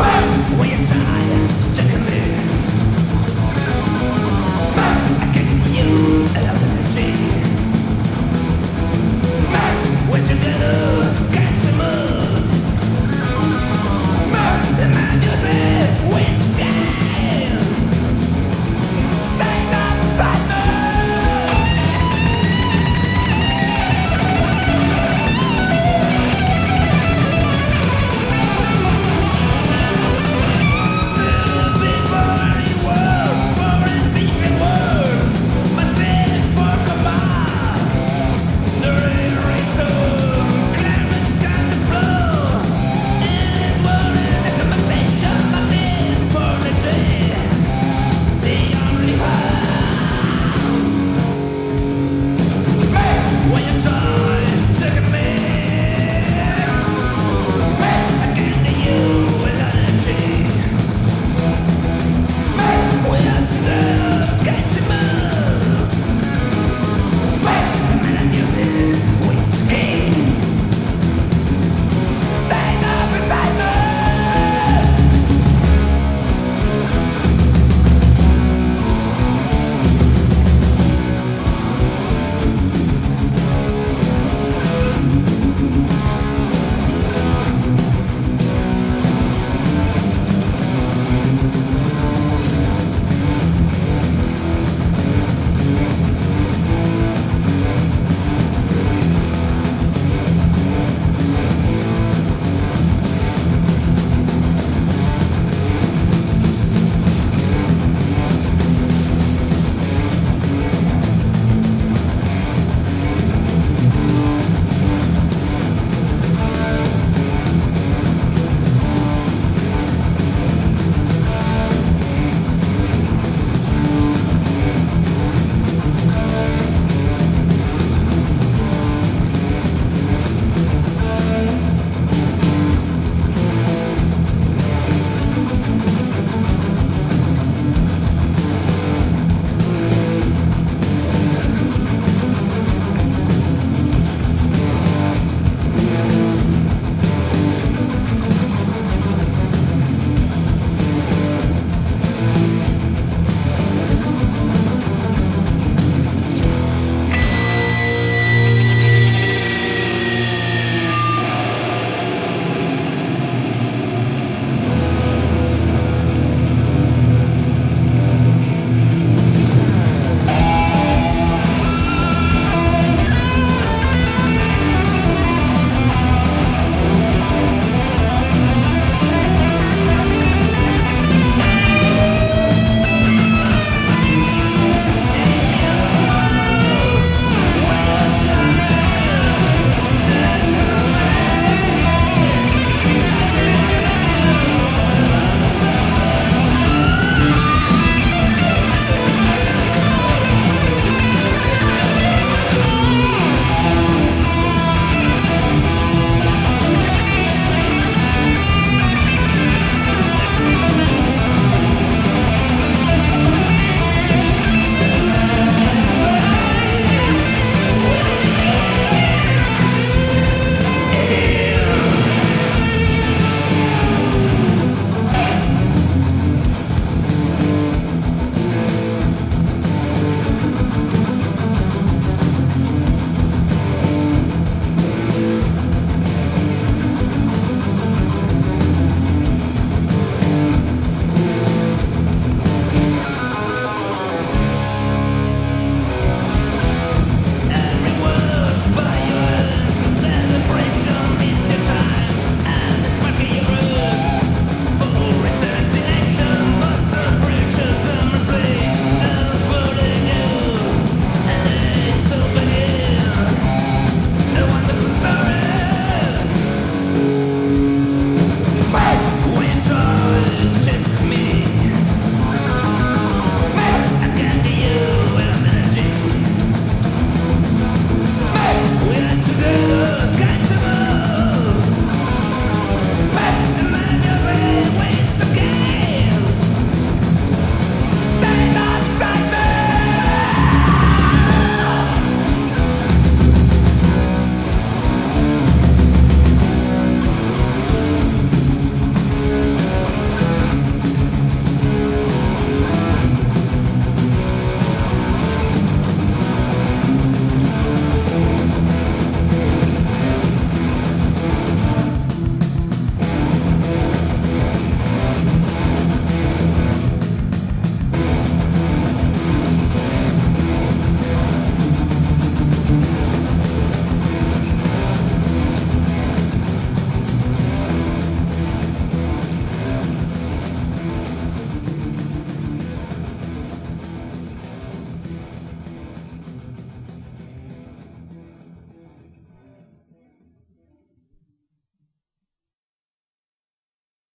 Where you